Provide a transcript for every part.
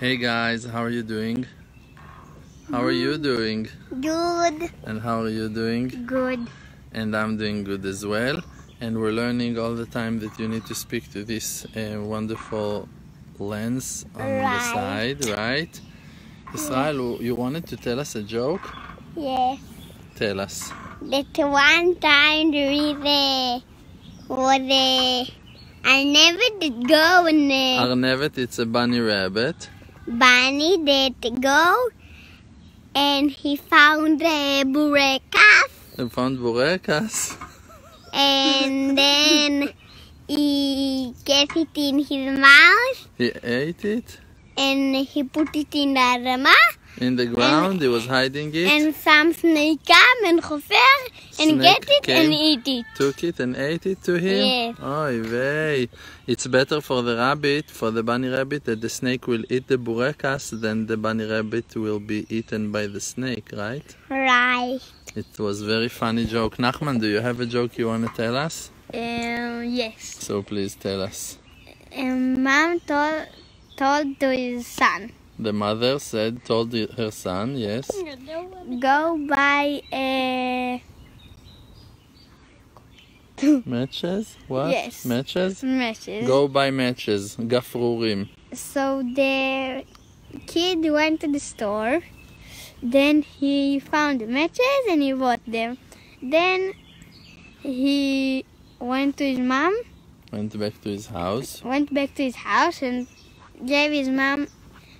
Hey guys, how are you doing? How are you doing? Good. And how are you doing? Good. And I'm doing good as well. And we're learning all the time that you need to speak to this uh, wonderful lens on the side, right? Israel, you wanted to tell us a joke? Yes. Tell us. That one time there is a was a I never did go in the Arnevet, it's a bunny rabbit. Bunny that go and he found the burekas. They found burekas. and then he get it in his mouth. He ate it. And he put it in the Adama in the ground. He was hiding it. and some snake came and hofer and Snake get it and eat it. took it and ate it to him? Yes. Oy vey. It's better for the rabbit, for the bunny rabbit, that the snake will eat the burekas than the bunny rabbit will be eaten by the snake, right? Right. It was very funny joke. Nachman, do you have a joke you want to tell us? Um, yes. So please tell us. Um, mom told told to his son, The mother said, told her son, yes. go buy a Matches? What? Yes. Matches? matches. Go buy matches. Gafrurim. So the kid went to the store. Then he found the matches and he bought them. Then he went to his mom, Went back to his house. went back to his house and gave his mom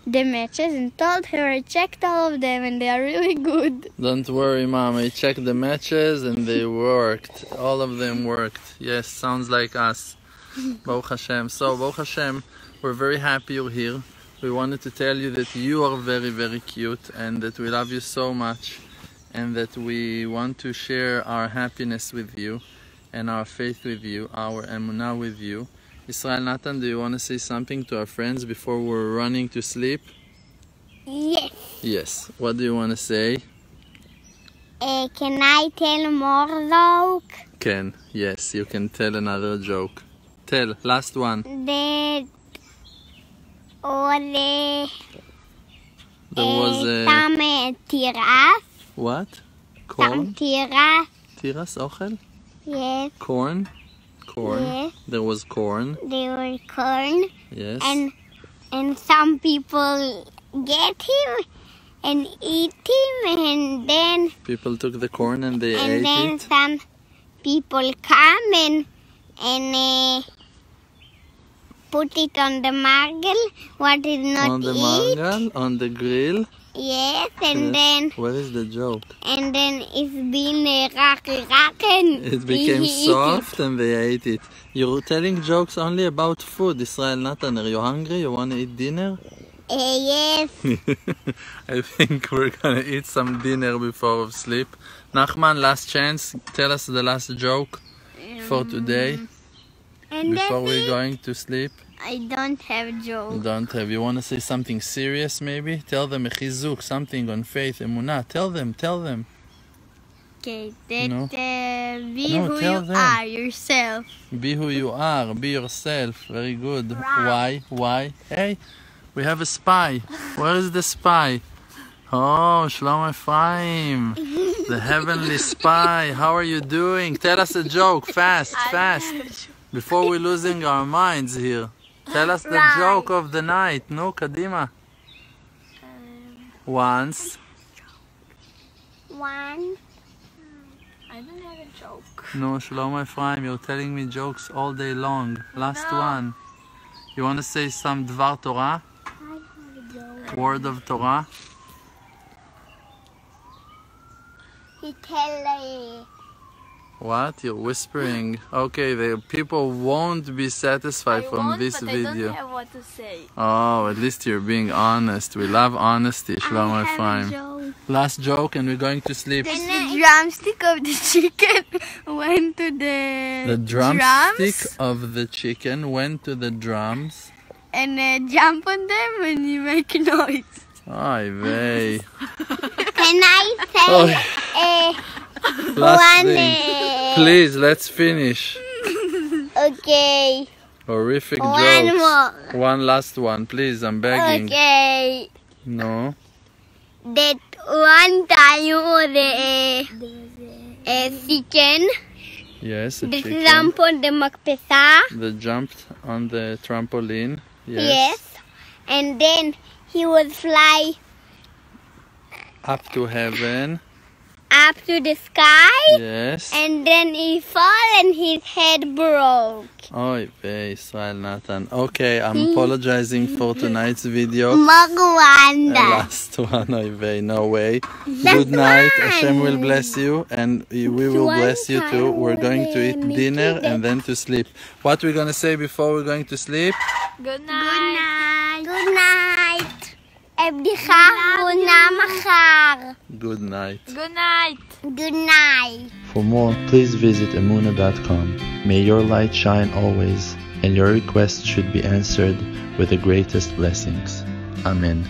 the matches and told her I checked all of them and they are really good. Don't worry, Mom. I checked the matches and they worked. All of them worked. Yes, sounds like us. Baruch Hashem. So, Baruch Hashem, we're very happy you're here. We wanted to tell you that you are very, very cute and that we love you so much and that we want to share our happiness with you and our faith with you, our emunah with you. Israel Nathan, do you want to say something to our friends before we're running to sleep? Yes. Yes. What do you want to say? Uh, can I tell more joke? Can, yes, you can tell another joke. Tell, last one. That or the There was a. uh, tiras, What? Corn? tiras. Tiras ochel? Yes, Corn? Corn. yes. There was corn, There were corn, yes. and and some people get him and eat him, and then People took the corn and they and ate then some people come and and uh, put it on the margle. What is not On the eat? mangal, on the grill. Yes, and Yes. then What is the joke? and then it's been uh, rock and It became soft and they ate it. You're telling jokes only about food, Israel Nathan. Are you hungry? You want to eat dinner? Uh, yes, I think we're gonna eat some dinner before we sleep. Nachman, last chance. Tell us the last joke for today and before we're it. going to sleep. I don't have joke. don't have. You want to say something serious, maybe? Tell them a chizuk, something on faith, emunah. Tell them, tell them. Okay, that No. uh, be No, who tell you them. are yourself. Be who you are. Be yourself. Very good. Why? Why? Hey, we have a spy. Where is the spy? Oh, Shlomo Ephraim, the heavenly spy. How are you doing? Tell us a joke, fast, fast, before we're losing our minds here. Tell us the Right. joke of the night. No, Kadima. Um, Once, One. Hmm, I don't have a joke. no, Shlomo Ephraim, you're telling me jokes all day long. Last No. one. You want to say some Dvar Torah? I have a joke. Word of Torah? He tell What? You're whispering. Okay, the people won't be satisfied I from won't, this but I video. don't have what to say. Oh, at least you're being honest. We love honesty, Shlomo I have a Ephraim. joke. Last joke, and we're going to sleep. And The drumstick of the chicken went to the, The drumstick drums of the chicken went to the drums. and uh, jump on them and you make noise. Ay vey. Can I say Oh, uh, last one? thing. Uh, Please, let's finish. okay. Horrific One jokes. more. One last one, please. I'm begging. Okay. No. That one time was a, uh, a chicken. Yes, a The chicken. jump on the makpesa. That jumped on the trampoline. Yes. Yes. And then he would fly Up to heaven. Up to the sky. Yes. And then he fall and his head broke. Oy vey, Israel Nathan. Okay, I'm hmm. apologizing for tonight's video. The Magwanda. last one, oy vey, no way. Good night. Hashem will bless you, and we will one bless you too. We're going to eat dinner Mickey and then to sleep. What we're gonna say before we're going to sleep? Good night. Good night. Good night. בדיחה אחרונה מחר. Good night. Good night. Good night. For more, please visit emunah.com. May your light shine always, and your requests should be answered with the greatest blessings. Amen.